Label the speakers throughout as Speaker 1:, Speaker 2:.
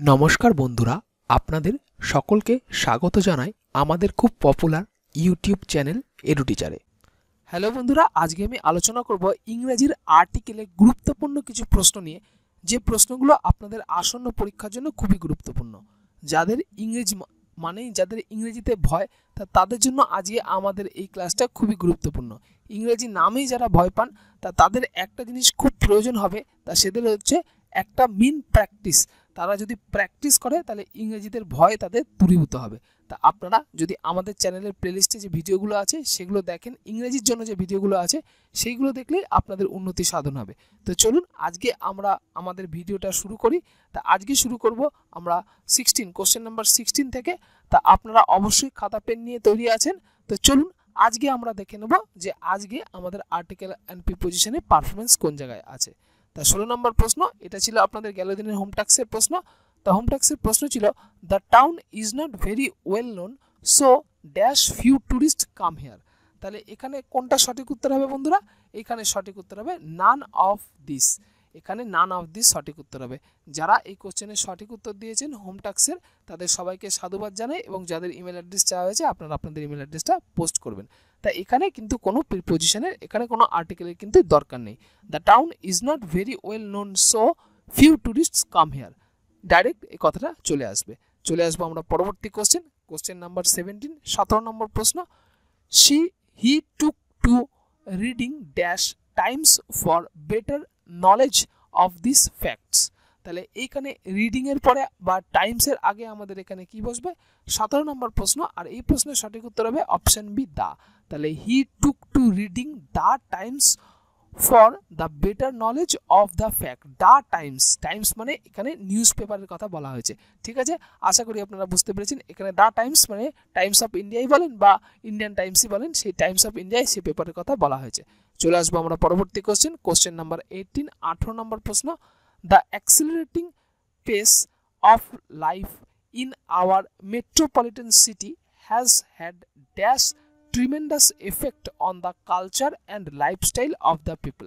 Speaker 1: নমস্কার বন্ধুরা, আপনাদের সকলকে স্বাগত জানাই আমাদের খুব পপুলার ইউটিউব চ্যানেল এডু টিচারে হ্যালো বন্ধুরা, আজকে আমি আলোচনা করব ইংরেজির আর্টিকেলে গুরুত্বপূর্ণ কিছু প্রশ্ন নিয়ে। যে প্রশ্নগুলো আপনাদের আসন্ন পরীক্ষার জন্য খুবই গুরুত্বপূর্ণ। যাদের ইংরেজি মানেই যাদের ইংরেজিতে ভয়, তা তাদের জন্য আজকে আমাদের এই ক্লাসটা খুবই গুরুত্বপূর্ণ। ইংরেজি নামেই যারা ভয় পান, তা তাদের একটা জিনিস খুব প্রয়োজন হবে, তা সেদের হচ্ছে একটা মিন প্র্যাকটিস তারা যদি প্র্যাকটিস করে, তাহলে ইংরেজিদের ভয় তাদের দূরীভূত হবে। তা আপনারা যদি আমাদের চ্যানেলের প্লেলিস্টে যে ভিডিওগুলো আছে, সেগুলো দেখেন, ইংরেজির জন্য যে ভিডিওগুলো আছে, সেইগুলো দেখলে আপনাদের উন্নতি সাধন হবে। তো চলুন, আজকে আমরা আমাদের ভিডিওটা শুরু করি। তা আজকে শুরু করব আমরা সিক্সটিন কোশ্চেন নাম্বার সিক্সটিন থেকে। তা আপনারা অবশ্যই খাতা পেন নিয়ে তৈরি আছেন। তো চলুন, আজকে আমরা দেখে নেব যে আজকে আমাদের আর্টিকেল অ্যান্ড প্রিপোজিশনে পারফরমেন্স কোন জায়গায় আছে। তা ষোলো নম্বর প্রশ্ন, এটা ছিল আপনাদের গেল দিনের হোম ট্যাক্সের প্রশ্ন। তা হোম ট্যাক্সের প্রশ্ন ছিল the town is not very well known so dash few tourist come here তাহলে এখানে কোনটা সঠিক উত্তর হবে বন্ধুরা? এখানে সঠিক উত্তর হবে নান অফ দিস এখানে নান অফ দিস সঠিক উত্তর হবে। যারা এই কোশ্চেনের সঠিক উত্তর দিয়েছেন হোম টাক্সের তাদের সবাইকে সাধুবাদ জানাই এবং যাদের ইমেল অ্যাড্রেস চাওয়া হয়েছে, আপনারা আপনাদের ইমেল অ্যাড্রেসটা পোস্ট করবেন। তা এখানে কিন্তু কোনো প্রিপোজিশনের এখানে কোনো আর্টিকেলের কিন্তু দরকার নেই। The town is not very well known so few tourists come here direct এই কথাটা চলে আসবে। চলে আসব আমরা পরবর্তী কোশ্চেন কোশ্চেন নাম্বার সেভেন্টিন সতেরো নম্বর প্রশ্ন। She he took to reading dash times for better knowledge of this facts তাহলে এইখানে রিডিংয়ের পরে বা টাইমসের আগে আমাদের এখানে কি বসবে? সতেরো নম্বর প্রশ্ন। আর এই প্রশ্নের সঠিক উত্তর হবে অপশন বি দা তাহলে he took to reading the times for the better knowledge of the fact the times times মানে এখানে নিউজ পেপারের কথা বলা হয়েছে। ঠিক আছে? আশা করি আপনারা বুঝতে পেরেছেন। এখানে দ্য টাইমস মানে টাইমস অফ ইন্ডিয়াই বলেন বা ইন্ডিয়ান টাইমসই বলেন, সেই টাইমস অফ ইন্ডিয়ায় সেই পেপারের কথা বলা হয়েছে। চলে আসব আমরা পরবর্তী কোশ্চেন কোশ্চেন নাম্বার এইটিন আঠেরো নম্বর প্রশ্ন। The accelerating pace of life in our metropolitan city has had dash tremendous effect on the culture and lifestyle of the people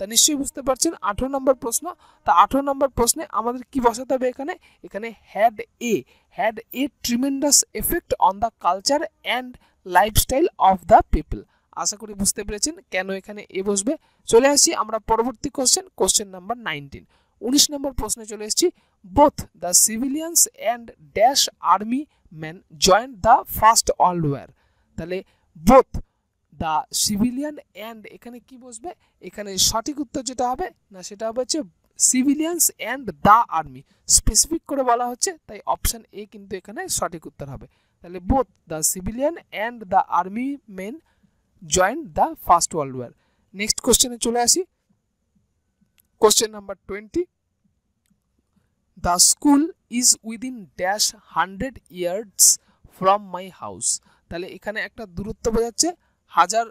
Speaker 1: তা নিশ্চয়ই বুঝতে পারছেন, আঠেরো নম্বর প্রশ্ন। তা আঠেরো নম্বর প্রশ্নে আমাদের কি বসাতে হবে এখানে? এখানে had a had a tremendous effect on the culture and lifestyle of the people আশা করি বুঝতে পেরেছেন কেন এখানে এ বসবে। চলে আসি আমরা পরবর্তী কোশ্চেন কোশ্চেন নাম্বার নাইনটিন উনিশ নম্বর প্রশ্নে চলে এসেছি। Both the civilians and dash army man joined the first world war তাহলে বোথ দ্য সিভিলিয়ান অ্যান্ড এখানে কি বসবে? এখানে সঠিক উত্তর যেটা হবে না সেটা হবে হচ্ছে civilians and the army specific করে বলা হচ্ছে, তাই অপশান এ কিন্তু এখানে সঠিক উত্তর হবে। তাহলে both the civilian and the army men joined the first world war next কোশ্চেনে চলে আসি। Question number twenty the school is within dash hundred years from my house তাহলে এখানে একটা দূরত্ব বোঝাচ্ছে। হাজার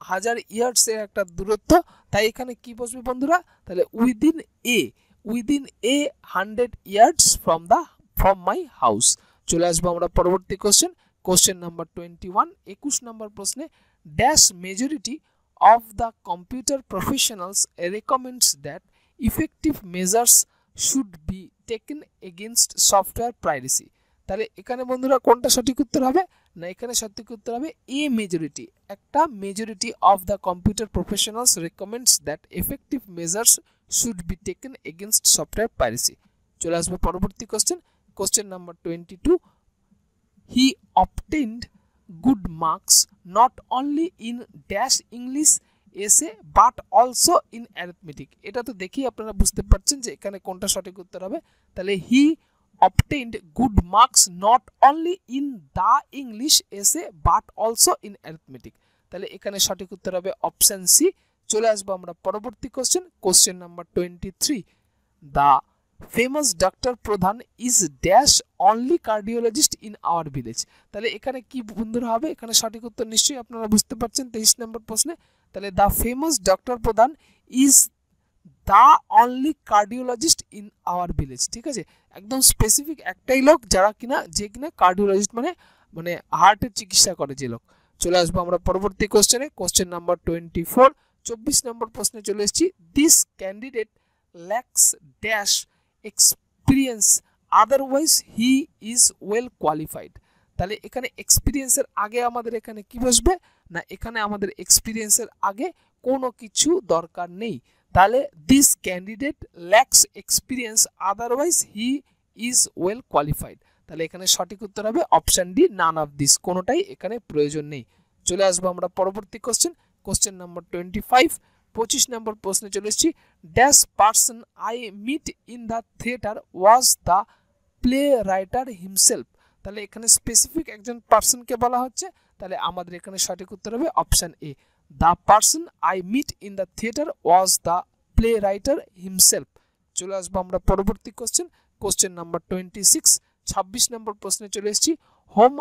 Speaker 1: হাজার ইয়ার্সের একটা দূরত্ব। তাই এখানে কি বসবে বন্ধুরা? তাহলে within a within a hundred years from the from my house চলে আসব আমরা পরবর্তী question question number twenty one একুশ নম্বর প্রশ্নে। Dash majority of the computer professionals recommends that effective measures should be taken against software privacy তাহলে এখানে বন্ধুরা কোনটা সঠিক উত্তর হবে? না, এখানে সঠিক উত্তর হবে এ মেজরিটি একটা majority of the computer professionals recommends that effective measures should be taken against software piracy চলে আসবে পরবর্তী question question number twenty two he obtained good marks not only in dash English essay but also in arithmetic এটা তো দেখেই আপনারা বুঝতে পারছেন যে এখানে কোনটা সঠিক উত্তর হবে। তাহলে হি obtained good marks not only in the English essay, but also in arithmetic. তাহলে এখানে সঠিক উত্তর হবে অপশন সি চলে আসব আমরা পরবর্তী question question number twenty three the famous doctor Pradhan is dash only cardiologist in our village তাহলে এখানে কি বন্ধুরা হবে? এখানে সঠিক উত্তর নিশ্চয়ই আপনারা বুঝতে পারছেন তেইশ নম্বর প্রশ্নে। তাহলে the famous doctor Pradhan is the only cardiologist in our village ঠিক আছে? একদম স্পেসিফিক একটাই লোক যারা কিনা, যে কিনা কার্ডিওলজিস্ট মানে মানে হার্টের চিকিৎসা করে যে লোক। চলে আসব আমরা পরবর্তী কোশ্চেনে কোশ্চেন নাম্বার টোয়েন্টি ফোর চব্বিশ নম্বর প্রশ্নে চলে এসেছি। This candidate lacks dash experience otherwise he is well qualified তাহলে এখানে এক্সপিরিয়েন্সের আগে আমাদের এখানে কি বসবে? না, এখানে আমাদের এক্সপিরিয়েন্সের আগে কোনো কিছু দরকার নেই। তাহলে this candidate lacks experience otherwise he is well qualified তাহলে এখানে সঠিক উত্তর হবে option D none of this কোনোটাই এখানে প্রয়োজন নেই। চলে আসব আমরা পরবর্তী question question number twenty five পঁচিশ নম্বর প্রশ্নে চলে এসেছি। Dash person I meet in the theatre was the play writer himself তাহলে এখানে স্পেসিফিক একজন পার্সনকে বলা হচ্ছে। তাহলে আমাদের এখানে সঠিক উত্তর হবে option A the person I meet in the theatre was the play writer himself চলে আসব আমরা পরবর্তী question question number twenty six ছাব্বিশ নম্বর প্রশ্নে চলে এসেছি। Home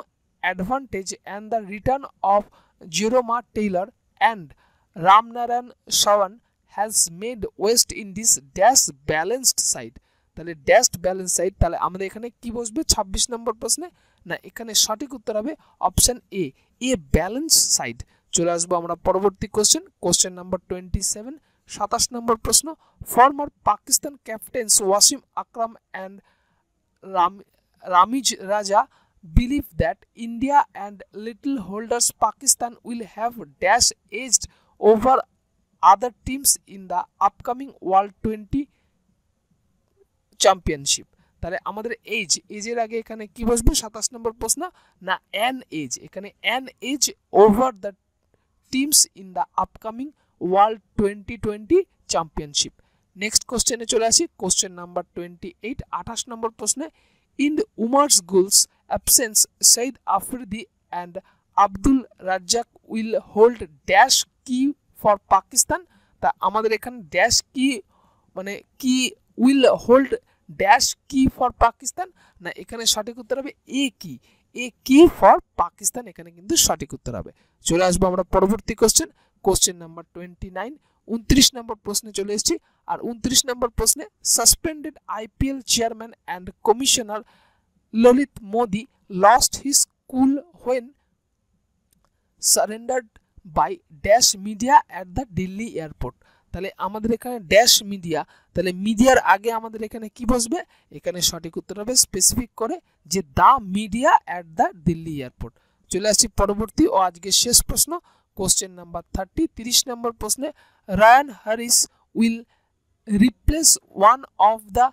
Speaker 1: advantage and the return of Jerome Taylor and Ramnaresh Sarwan has made West Indies dash balanced side তাহলে ড্যাশড ব্যালেন্স সাইড তাহলে আমাদের এখানে কি বসবে? ছাব্বিশ নম্বর প্রশ্নে? না, এখানে সঠিক উত্তর হবে option A a balance side চলে আসব আমরা পরবর্তী question question number twenty seven সাতাশ নম্বর প্রশ্ন। Former Pakistan captains Wasim Akram and Ram Ramiz Raja believe that India and little holders Pakistan will have dash edged over other teams in the upcoming World 20 championship তাহলে আমাদের age এজের আগে এখানে কি বসবে? সাতাশ নম্বর প্রশ্ন? না অ্যান এজ এখানে an edge over the teams in the upcoming World Twenty Twenty Championship next কোশ্চেনে চলে আসি। কোশ্চেন নাম্বার টোয়েন্টি এইট আঠাশ নম্বর প্রশ্নে in Umar's Gul's absence Saeed Afridi and Abdul Razzaq will hold dash key for Pakistan তা আমাদের এখানে dash কি মানে কি will hold dash key for Pakistan না, এখানে সঠিক উত্তর হবে এ কি? এ কি ফর পাকিস্তান এখানে কিন্তু সঠিক উত্তর হবে। চলে আসব আমরা পরবর্তী question question number twenty nine উনত্রিশ নম্বর প্রশ্নে চলে এসেছি। আর উনত্রিশ নম্বর প্রশ্নে suspended IPL chairman and commissioner Lalit Modi lost his cool when surrendered by dash media at the Delhi airport তাহলে আমাদের এখানে ড্যাশ মিডিয়া তাহলে মিডিয়ার আগে আমাদের এখানে কি বসবে? এখানে সঠিক উত্তর হবে স্পেসিফিক করে যে the media at the Delhi airport চলে আসছি পরবর্তী ও আজকের শেষ প্রশ্ন কোশ্চেন নাম্বার থার্টি তিরিশ নম্বর প্রশ্নে Ryan Harris will replace one of the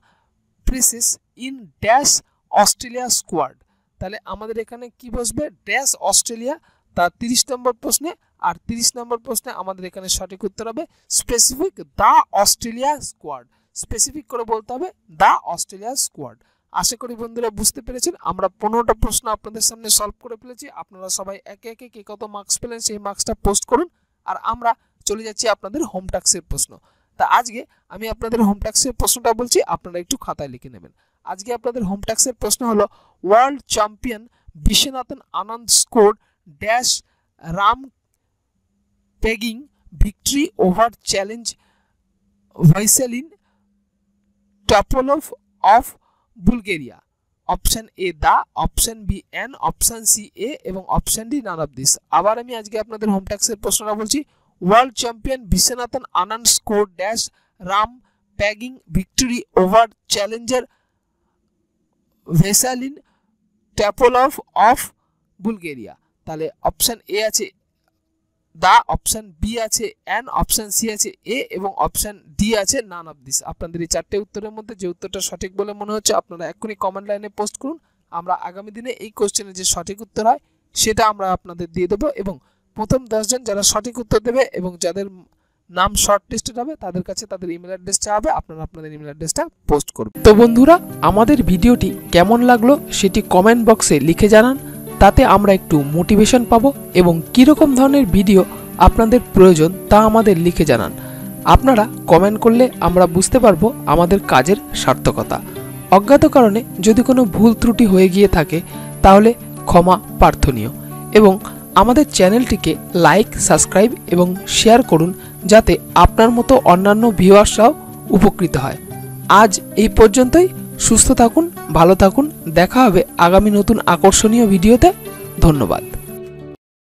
Speaker 1: pacers in dash Australia squad তাহলে আমাদের এখানে কি বসবে? ড্যাশ অস্ট্রেলিয়া তার তিরিশ নম্বর প্রশ্নে আর তিরিশ নম্বর প্রশ্নে আমাদের এখানে সঠিক উত্তর হবে specific the Australia squad specific করে বলতে হবে দ্য অস্ট্রেলিয়া স্কোয়াড আশা করি বন্ধুরা বুঝতে পেরেছেন, আমরা পনেরোটা প্রশ্ন আপনাদের সামনে সলভ করে ফেলেছি। আপনারা সবাই একে একে কে কত মার্কস পেলেন সেই মার্কসটা পোস্ট করুন। আর আমরা চলে যাচ্ছি আপনাদের হোম ট্যাক্সের প্রশ্ন। তা আজকে আমি আপনাদের হোম ট্যাক্সের প্রশ্নটা বলছি, আপনারা একটু খাতায় লিখে নেবেন। আজকে আপনাদের হোম ট্যাক্সের প্রশ্ন হলো world champion Viswanathan Anand score dash rampaging victory over challenge Veselin Topalov of Bulgaria option A the option B an option C a এবং option D none of this আবার আমি আজকে আপনাদের হোম ট্যাক্সের প্রশ্নটা বলছি। World champion Viswanathan Anand score dash rampaging victory over challenger Veselin Topalov of Bulgaria তাহলে option A আছে দা অপশান বি আছে অ্যান অপশান সি আছে এ এবং অপশান ডি আছে নান অফ দিস আপনাদের এই চারটে উত্তরের মধ্যে যে উত্তরটা সঠিক বলে মনে হচ্ছে, আপনারা এক্ষুনি কমেন্ট লাইনে পোস্ট করুন। আমরা আগামী দিনে এই কোশ্চেনের যে সঠিক উত্তর হয়, সেটা আমরা আপনাদের দিয়ে দেবো এবং প্রথম দশজন যারা সঠিক উত্তর দেবে এবং যাদের নাম শর্ট লিস্টেড হবে, তাদের কাছে তাদের ইমেল অ্যাড্রেস চাওয়াবে আপনারা আপনাদের ইমেল অ্যাড্রেসটা পোস্ট করবেন। তো বন্ধুরা, আমাদের ভিডিওটি কেমন লাগল, সেটি কমেন্ট বক্সে লিখে জানান। তাতে আমরা একটু মোটিভেশন পাবো এবং কীরকম ধরনের ভিডিও আপনাদের প্রয়োজন তা আমাদের লিখে জানান। আপনারা কমেন্ট করলে আমরা বুঝতে পারব আমাদের কাজের সার্থকতা। অজ্ঞাত কারণে যদি কোনো ভুল ত্রুটি হয়ে গিয়ে থাকে, তাহলে ক্ষমা প্রার্থনীয় এবং আমাদের চ্যানেলটিকে লাইক সাবস্ক্রাইব এবং শেয়ার করুন যাতে আপনার মতো অন্যান্য ভিউয়ার্সরাও উপকৃত হয়। আজ এই পর্যন্তই। সুস্থ থাকুন ভালো থাকুন। দেখা হবে আগামী নতুন আকর্ষণীয় ভিডিওতে। ধন্যবাদ।